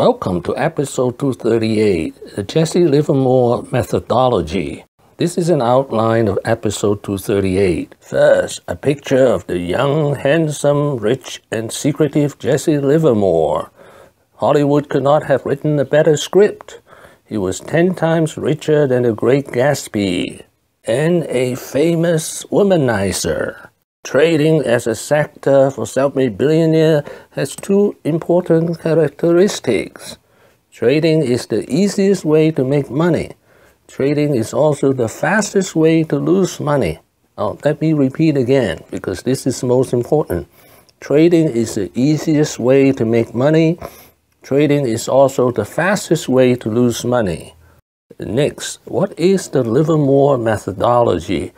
Welcome to episode 238, the Jesse Livermore methodology. This is an outline of episode 238. First, a picture of the young, handsome, rich, and secretive Jesse Livermore. Hollywood could not have written a better script. He was ten times richer than the great Gatsby and a famous womanizer. Trading as a sector for self-made billionaire has two important characteristics. Trading is the easiest way to make money. Trading is also the fastest way to lose money. Now, let me repeat again because this is most important. Trading is the easiest way to make money. Trading is also the fastest way to lose money. Next, what is the Livermore methodology?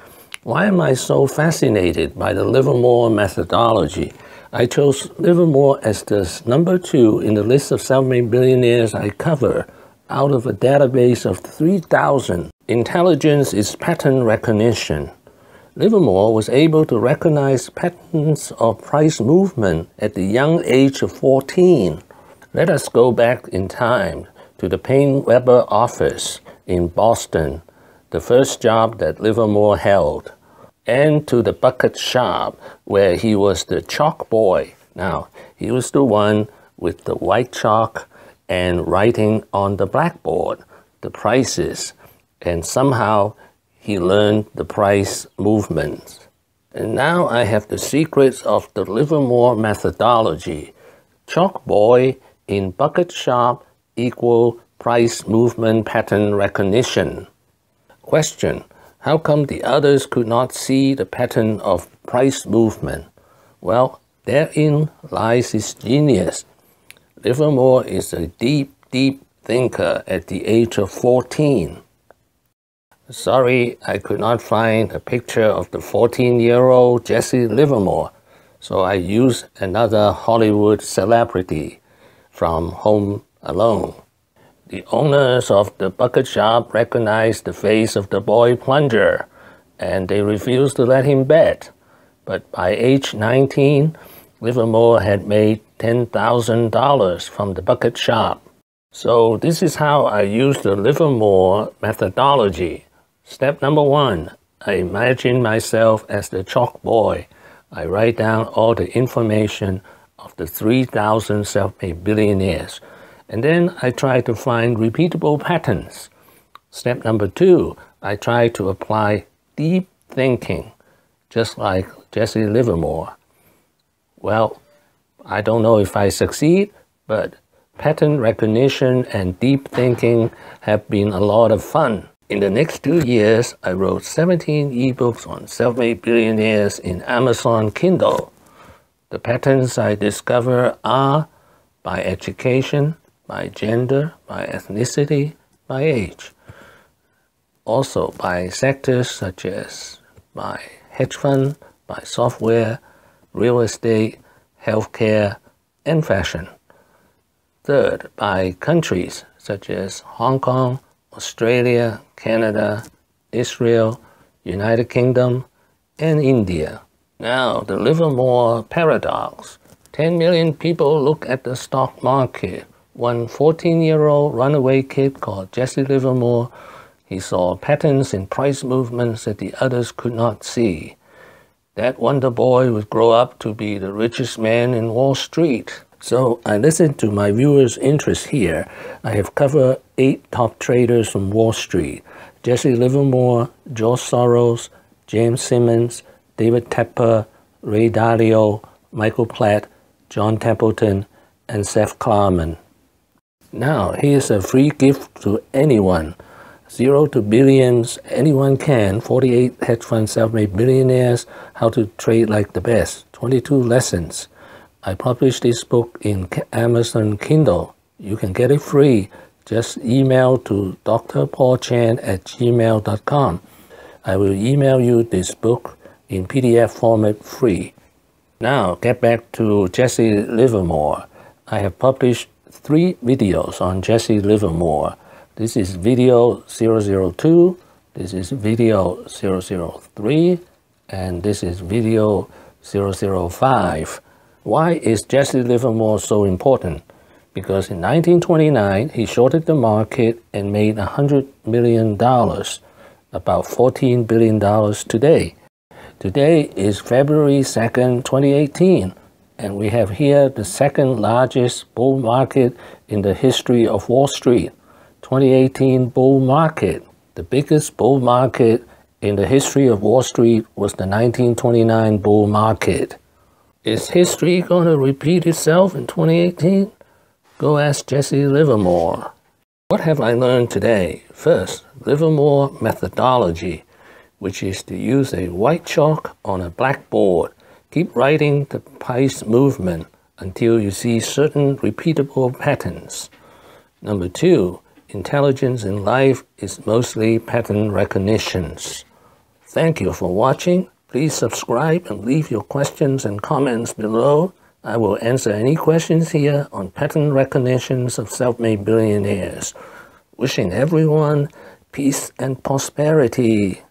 Why am I so fascinated by the Livermore methodology? I chose Livermore as the number two in the list of self-made billionaires I cover out of a database of 3,000. Intelligence is pattern recognition. Livermore was able to recognize patterns of price movement at the young age of 14. Let us go back in time to the PaineWebber office in Boston the first job that Livermore held, and to the bucket shop where he was the chalk boy. Now, he was the one with the white chalk and writing on the blackboard the prices, and somehow he learned the price movements. And now I have the secrets of the Livermore methodology. Chalk boy in bucket shop equal price movement pattern recognition. Question. How come the others could not see the pattern of price movement? Well, therein lies his genius. Livermore is a deep, deep thinker at the age of 14. Sorry, I could not find a picture of the 14-year-old Jesse Livermore, so I used another Hollywood celebrity from Home Alone. The owners of the bucket shop recognized the face of the boy plunger, and they refused to let him bet. But by age 19, Livermore had made $10,000 from the bucket shop. So this is how I use the Livermore methodology. Step number one, I imagine myself as the chalk boy. I write down all the information of the 3,000 self-made billionaires and then I try to find repeatable patterns. Step number two, I try to apply deep thinking, just like Jesse Livermore. Well, I don't know if I succeed, but pattern recognition and deep thinking have been a lot of fun. In the next two years, I wrote 17 ebooks on self-made billionaires in Amazon Kindle. The patterns I discover are by education, by gender, by ethnicity, by age. Also by sectors such as by hedge fund, by software, real estate, healthcare, and fashion. Third, by countries such as Hong Kong, Australia, Canada, Israel, United Kingdom, and India. Now, the Livermore paradox. 10 million people look at the stock market one 14-year-old runaway kid called Jesse Livermore, he saw patterns in price movements that the others could not see. That wonder boy would grow up to be the richest man in Wall Street. So I listened to my viewers' interest here. I have covered eight top traders from Wall Street. Jesse Livermore, George Soros, James Simmons, David Tepper, Ray Dalio, Michael Platt, John Templeton, and Seth Klarman. Now, here's a free gift to anyone. Zero to billions, anyone can. 48 hedge fund self-made billionaires, how to trade like the best. 22 lessons. I published this book in Amazon Kindle. You can get it free. Just email to drpaulchan at gmail.com. I will email you this book in PDF format free. Now, get back to Jesse Livermore. I have published three videos on Jesse Livermore. This is video 002, this is video 003, and this is video 005. Why is Jesse Livermore so important? because in 1929 he shorted the market and made $100 million, about $14 billion today. Today is February 2nd, 2018, and we have here the second largest bull market in the history of Wall Street. 2018 bull market. The biggest bull market in the history of Wall Street was the 1929 bull market. Is history going to repeat itself in 2018? Go ask Jesse Livermore. What have I learned today? First, Livermore methodology, which is to use a white chalk on a blackboard. Keep writing the price movement until you see certain repeatable patterns. Number two, intelligence in life is mostly pattern recognitions. Thank you for watching. Please subscribe and leave your questions and comments below. I will answer any questions here on pattern recognitions of self-made billionaires. Wishing everyone peace and prosperity.